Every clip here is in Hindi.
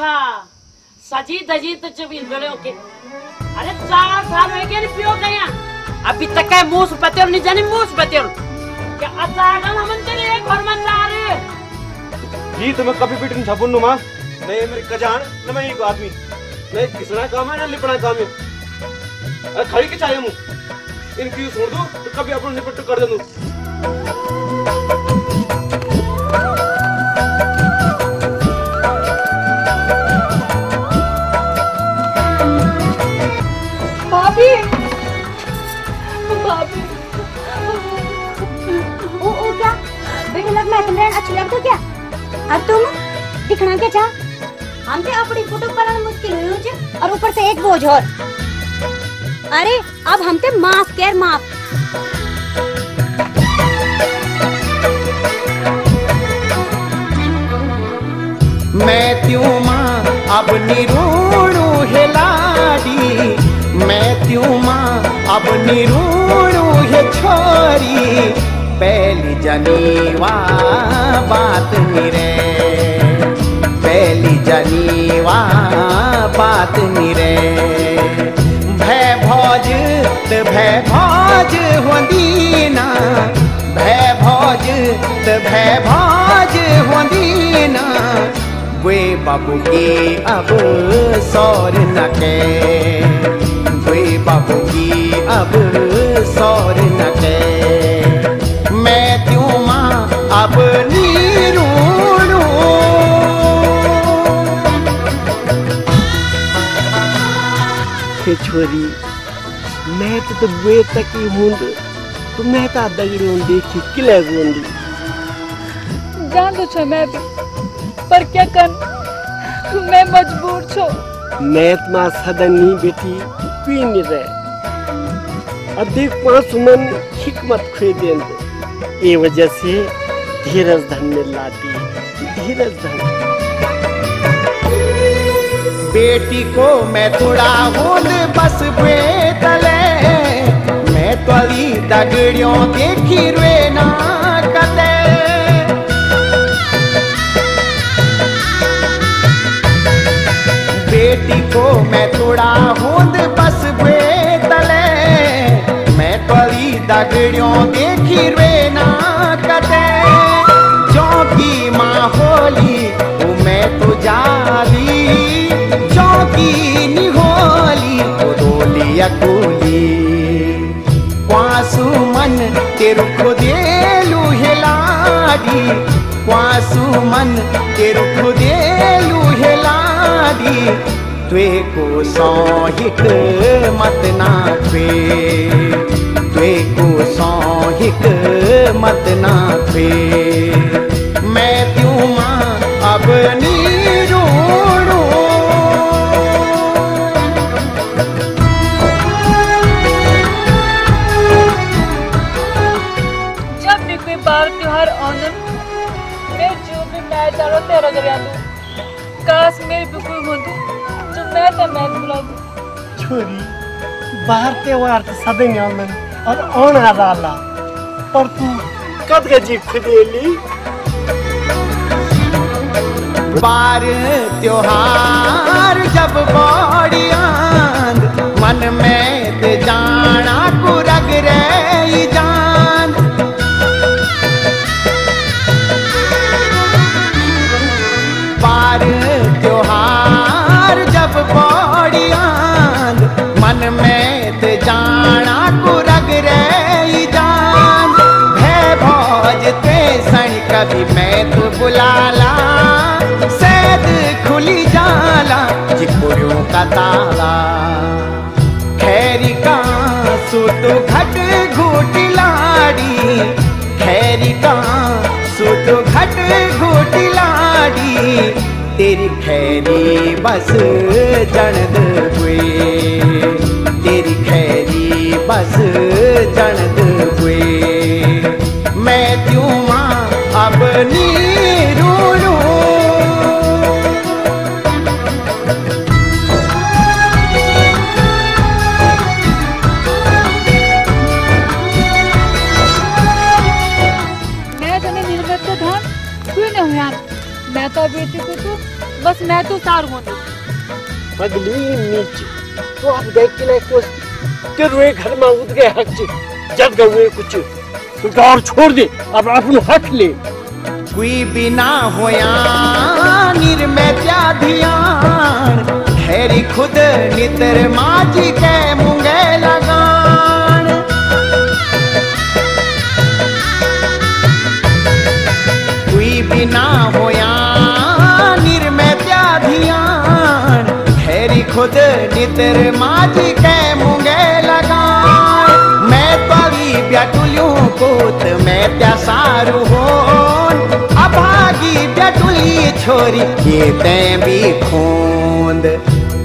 आहा सजी दजी तो चुप इंदले ओके अरे चार साल हो गए पियो गया अभी तक है मुँह पते नहीं जाने मुँह पते क्या अचानक हम तेरे एक घर में चार जी तुम्हें कभी नहीं छापुन नुमा नहीं, मेरी कजान, न मैं एक आदमी। नहीं, किसना काम है, ना लिपना काम है। अरे खड़ी के चाहिए मुँह इनकी छोड़ दो तो कभी अपना निपट कर दे। मैं अच्छी लग तो क्या? अब तुम दिखना क्या चाह? हम ते अपनी फ़ोटो बनाना मुश्किल हुई उच और ऊपर से एक बोझ और। अरे, अब हम ते माफ़ कर माफ़ मैं त्यों माँ, अब निरूणु हिलाडी मैं त्यों माँ, अब निरूणु है छोरी। पहली जनीवा, बात निरे। पहली जनीवा, बात निरे। भय भौज, त भय भौज होंदी ना। भय भौज, त भय भौज होंदी ना। वे बाबू की अब सौर न के वे बाबू की अब सौर न के हे छोरी मैं तो तो वे तक ही हूँ तो मैं तो दगड़ी हूँ देखी किले गोंदी जान तो छो मैं भी पर क्या कर मैं मजबूर छो मैं तुम्हारा सदन नहीं बेटी पी नहीं रहे अधिक पाँच मन हिकमत खुए दें ये वजह से धीरज धन में लाती धीरज धन बेटी को मैं थोड़ा होंद बस बेतले। मैं तली दगड़ियों देखी रे ना कते। बेटी को मैं थोड़ा होंद बस बेतले। मैं तली दगड़ियों देखी रे तेरु खुदेलु हिलाडी क्वासु मन तेरु खुदेलु हिलाडी त्वे को सौहिक मत ना थे त्वे को सौहिक मत ना थे मैं त्यों माँ अब बार त्योहार मैं जो भी मैं चारों तेरा कर दूँ। काश मेरे भी कोई हो दूँ जो मैं तो मैं बुला दूँ। छोरी बाहर त्योहार तो सदन आनंद और आना डाला पर तू कद गजी खुदेली? बार त्योहार जब बड़ी आंद मन में ते जाना कुरग रे मन में ते जाना कुरग रे जान। भय भौज ते सण कभी मैं तो बुलाला। सैद खुली जाला चिकुरियों का ताला। खैरी का सुत घट घूट लाड़ी। खैरी का सुत घट घूट लाड़ी। तेरी खैरी बस जणद हुए। खैरी बस जणद हुए मैं क्यों मैं तो बेटी को तो बस मैं तो सार हूँ। अगली नीचे तो आप देख के लायक में उठ गए हक चे। जब गए कुछ। तो गाँव छोड़ दे, अब अपन हक ले। कोई बिना होया निर्मय त्या धियान खुद नितर माजी के मुंगे लगान। कोई बिना होया निर्मय त्या धियान खुद नितर माजी के ब्याटुलियों कोत मैं त्या सारू होन अभागी ब्याटुली छोरी के तैं भी खोंद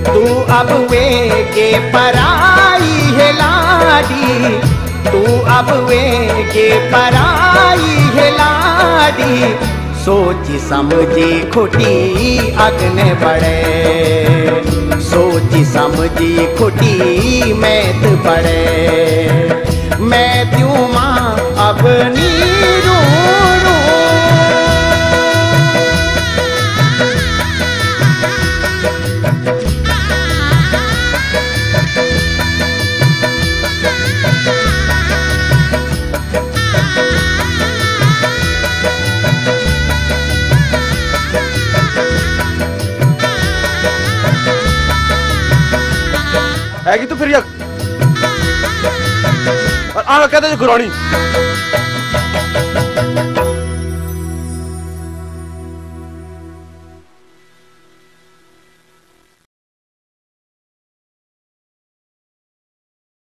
तू अब वे के पराई है लाडी। तू अब वे के पराई है लाडी। सोची समझी खुटी अग्न बढ़े सोची समझी खुटी मैत बढ़े मैं त्यों माँ रू है कि तू फिर यक और कहते जो गुरानी।